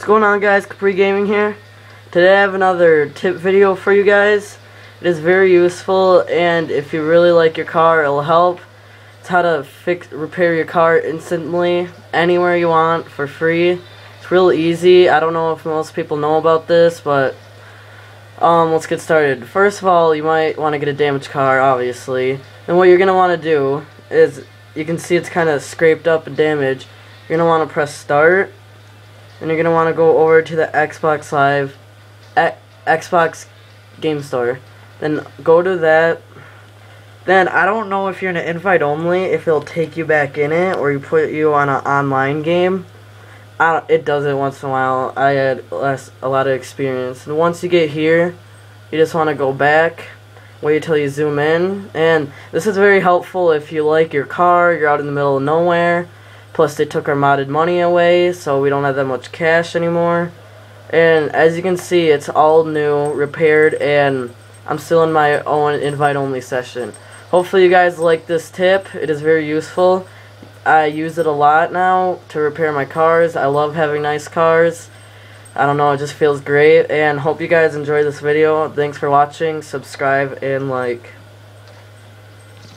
What's going on guys, Kapri Gaming here. Today I have another tip video for you guys. It is very useful and if you really like your car it'll help. It's how to fix repair your car instantly anywhere you want for free. It's real easy. I don't know if most people know about this but um, let's get started. First of all you might want to get a damaged car obviously. And what you're going to want to do is you can see it's kind of scraped up and damaged. You're going to want to press start and you're gonna want to go over to the Xbox Live, e Xbox Game Store. Then go to that. Then I don't know if you're in an invite only, if it'll take you back in it, or you put you on an online game. I it does it once in a while. I had less a lot of experience. And once you get here, you just want to go back. Wait till you zoom in, and this is very helpful if you like your car. You're out in the middle of nowhere Plus, they took our modded money away, so we don't have that much cash anymore. And as you can see, it's all new, repaired, and I'm still in my own invite-only session. Hopefully you guys like this tip. It is very useful. I use it a lot now to repair my cars. I love having nice cars. I don't know, it just feels great. And hope you guys enjoy this video. Thanks for watching. Subscribe and like.